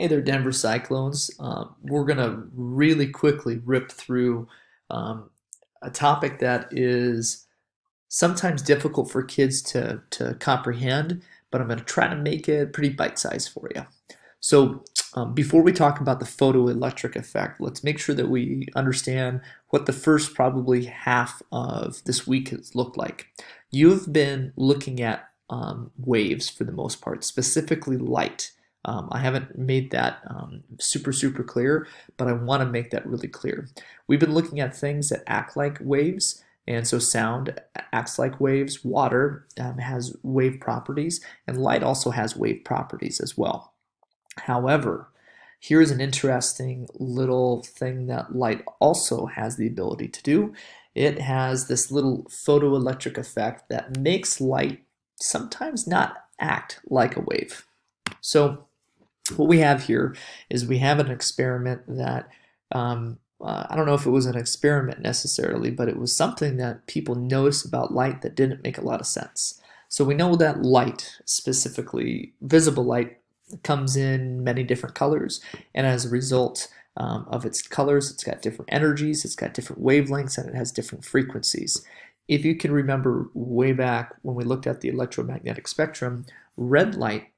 Hey there, Denver Cyclones. Um, we're going to really quickly rip through um, a topic that is sometimes difficult for kids to, to comprehend, but I'm going to try to make it pretty bite-sized for you. So um, before we talk about the photoelectric effect, let's make sure that we understand what the first probably half of this week has looked like. You've been looking at um, waves for the most part, specifically light. Um, I haven't made that um, super, super clear, but I want to make that really clear. We've been looking at things that act like waves, and so sound acts like waves, water um, has wave properties, and light also has wave properties as well. However, here's an interesting little thing that light also has the ability to do. It has this little photoelectric effect that makes light sometimes not act like a wave. So what we have here is we have an experiment that um, uh, I don't know if it was an experiment necessarily, but it was something that people noticed about light that didn't make a lot of sense. So we know that light, specifically visible light, comes in many different colors, and as a result um, of its colors, it's got different energies, it's got different wavelengths, and it has different frequencies. If you can remember way back when we looked at the electromagnetic spectrum, red light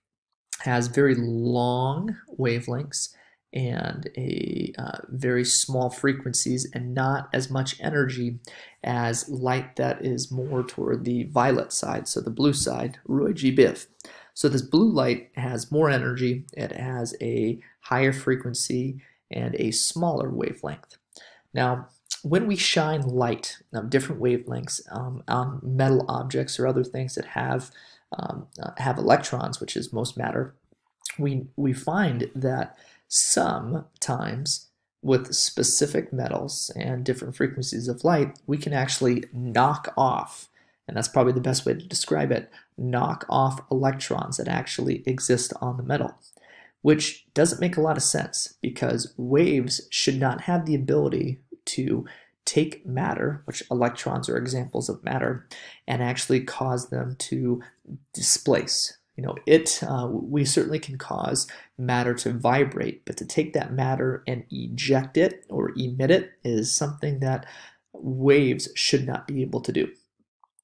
has very long wavelengths and a uh, very small frequencies and not as much energy as light that is more toward the violet side, so the blue side, Roy G. Biv. So this blue light has more energy, it has a higher frequency and a smaller wavelength. Now, when we shine light, um, different wavelengths um, on metal objects or other things that have um, uh, have electrons, which is most matter, we, we find that sometimes with specific metals and different frequencies of light, we can actually knock off, and that's probably the best way to describe it, knock off electrons that actually exist on the metal, which doesn't make a lot of sense because waves should not have the ability to take matter, which electrons are examples of matter, and actually cause them to displace. You know, it uh, we certainly can cause matter to vibrate, but to take that matter and eject it or emit it is something that waves should not be able to do.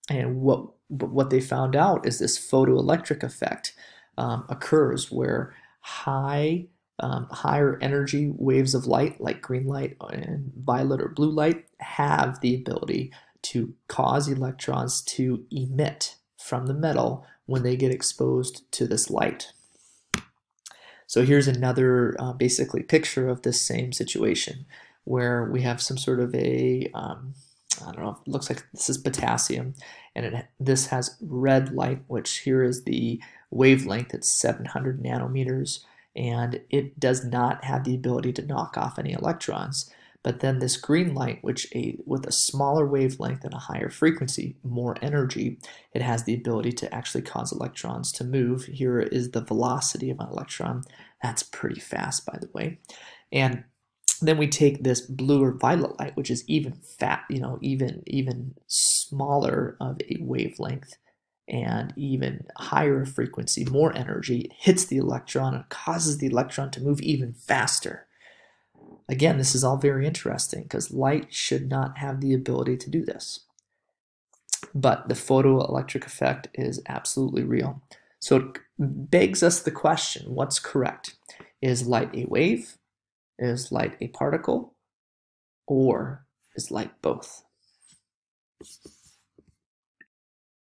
And what but what they found out is this photoelectric effect um, occurs where high um, higher energy waves of light, like green light and violet or blue light, have the ability to cause electrons to emit from the metal when they get exposed to this light. So here's another uh, basically picture of this same situation where we have some sort of a um, I don't know, it looks like this is potassium, and it, this has red light, which here is the wavelength, it's 700 nanometers, and it does not have the ability to knock off any electrons. But then this green light, which a, with a smaller wavelength and a higher frequency, more energy, it has the ability to actually cause electrons to move. Here is the velocity of an electron. That's pretty fast, by the way. And then we take this blue or violet light, which is even fat, you know, even even smaller of a wavelength and even higher frequency, more energy. It hits the electron and causes the electron to move even faster. Again, this is all very interesting because light should not have the ability to do this. But the photoelectric effect is absolutely real. So it begs us the question, what's correct? Is light a wave? Is light a particle? Or is light both?